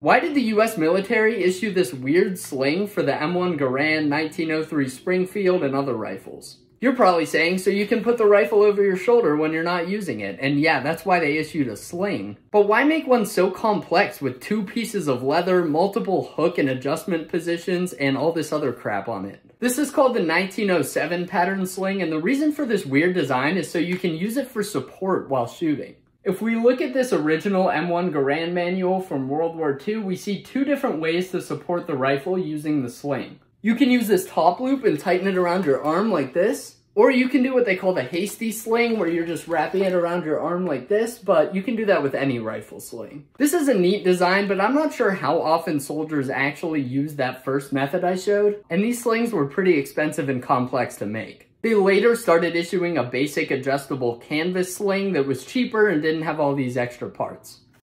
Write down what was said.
Why did the US military issue this weird sling for the M1 Garand, 1903 Springfield, and other rifles? You're probably saying so you can put the rifle over your shoulder when you're not using it, and yeah, that's why they issued a sling. But why make one so complex with two pieces of leather, multiple hook and adjustment positions, and all this other crap on it? This is called the 1907 pattern sling, and the reason for this weird design is so you can use it for support while shooting. If we look at this original M1 Garand manual from World War II, we see two different ways to support the rifle using the sling. You can use this top loop and tighten it around your arm like this, or you can do what they call the hasty sling, where you're just wrapping it around your arm like this, but you can do that with any rifle sling. This is a neat design, but I'm not sure how often soldiers actually use that first method I showed, and these slings were pretty expensive and complex to make. They later started issuing a basic adjustable canvas sling that was cheaper and didn't have all these extra parts.